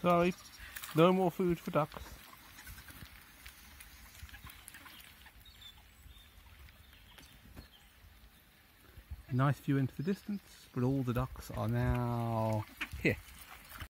Sorry, no more food for ducks. Nice view into the distance, but all the ducks are now here.